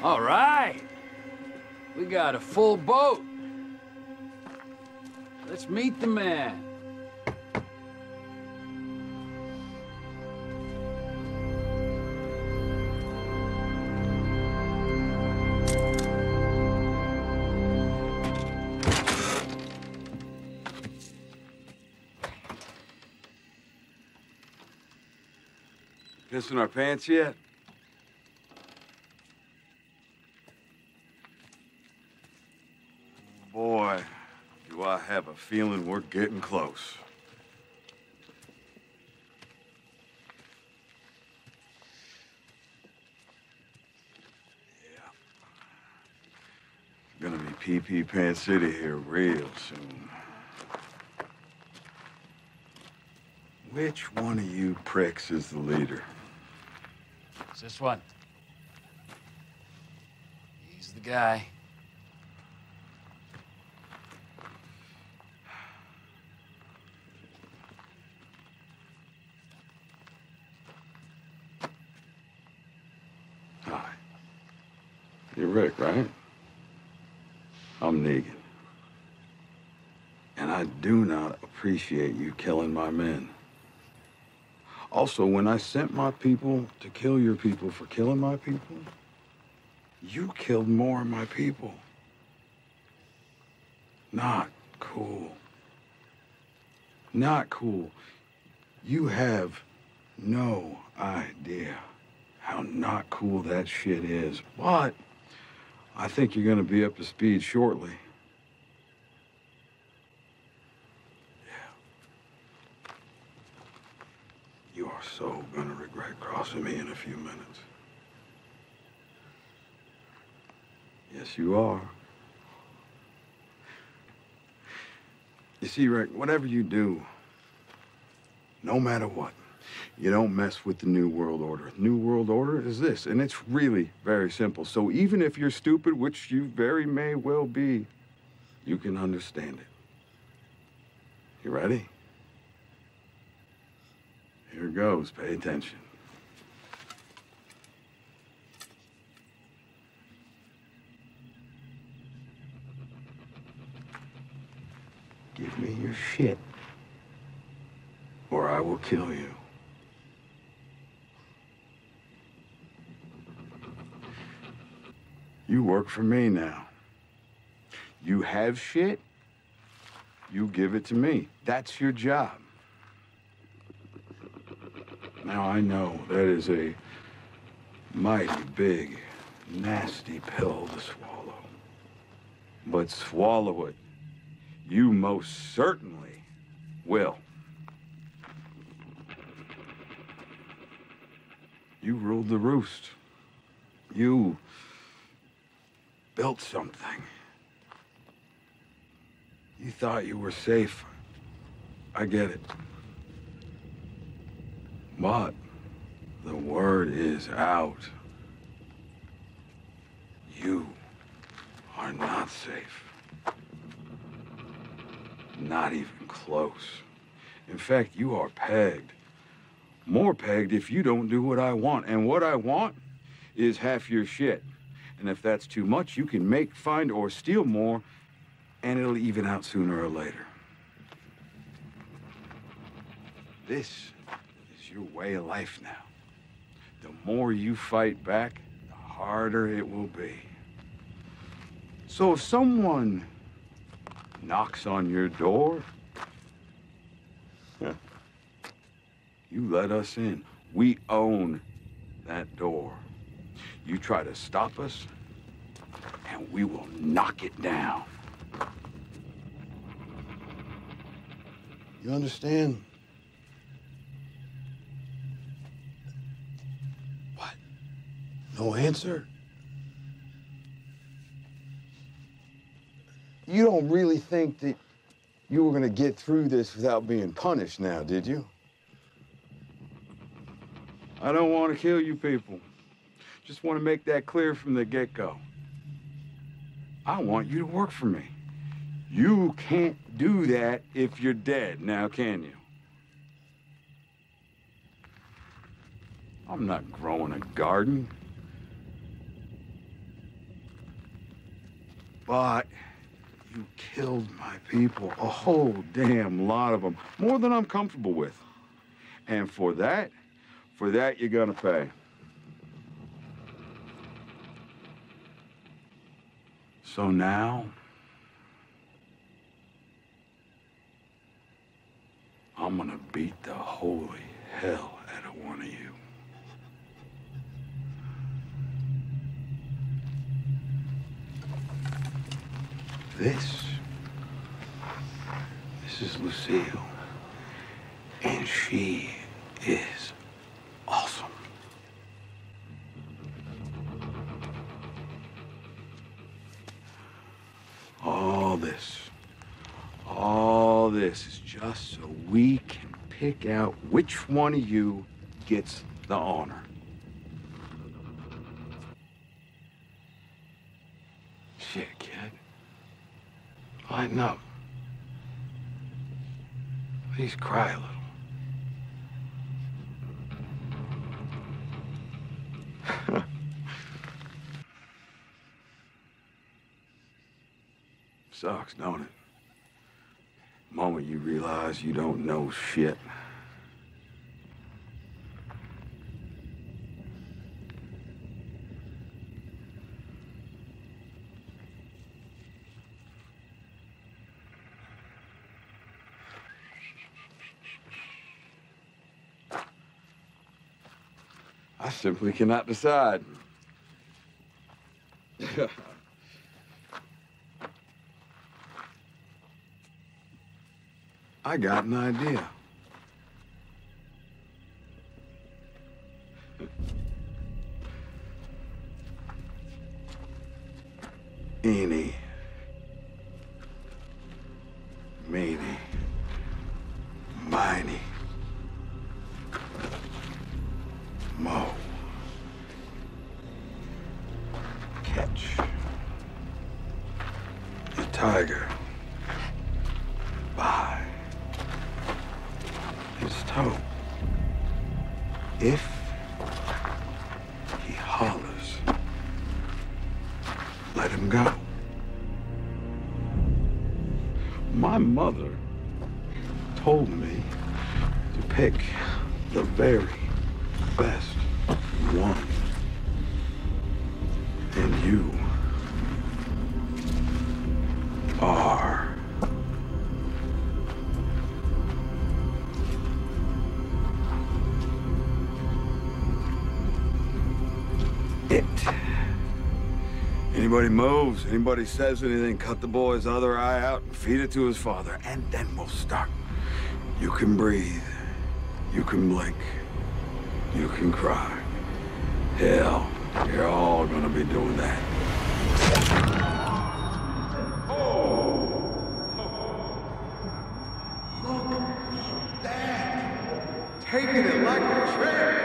All right. We got a full boat. Let's meet the man. Pissing our pants yet? Do I have a feeling we're getting close. Yeah. Gonna be PP Pan city here real soon. Which one of you pricks is the leader? It's this one. He's the guy. Rick, right? I'm Negan. And I do not appreciate you killing my men. Also, when I sent my people to kill your people for killing my people, you killed more of my people. Not cool. Not cool. You have no idea how not cool that shit is. But I think you're gonna be up to speed shortly. Yeah. You are so gonna regret crossing me in a few minutes. Yes, you are. You see, Rick, whatever you do, no matter what, you don't mess with the New World Order. New World Order is this, and it's really very simple. So even if you're stupid, which you very may well be, you can understand it. You ready? Here goes. Pay attention. Give me your shit, or I will kill you. You work for me now. You have shit, you give it to me. That's your job. Now, I know that is a mighty big, nasty pill to swallow. But swallow it. You most certainly will. You ruled the roost. You built something. You thought you were safe. I get it. But the word is out. You are not safe. Not even close. In fact, you are pegged. More pegged if you don't do what I want. And what I want is half your shit. And if that's too much, you can make, find, or steal more, and it'll even out sooner or later. This is your way of life now. The more you fight back, the harder it will be. So if someone knocks on your door, you let us in. We own that door. You try to stop us, and we will knock it down. You understand? What? No answer? You don't really think that you were gonna get through this without being punished now, did you? I don't want to kill you people. Just want to make that clear from the get-go. I want you to work for me. You can't do that if you're dead, now can you? I'm not growing a garden. But you killed my people, a whole damn lot of them, more than I'm comfortable with. And for that, for that, you're gonna pay. So now, I'm gonna beat the holy hell out of one of you. This, this is Lucille, and she is this, all this is just so we can pick out which one of you gets the honor. Shit, kid. Lighten up. Please cry a little. Sucks, don't it? Moment you realize you don't know shit. I simply cannot decide. I got an idea. Eeny, meeny, his toe. If he hollers, let him go. My mother told me to pick the very best one. And you are Anybody moves, anybody says anything, cut the boy's other eye out and feed it to his father, and then we'll start. You can breathe. You can blink. You can cry. Hell, you're all gonna be doing that. Oh, look at that! Taking it like a champ.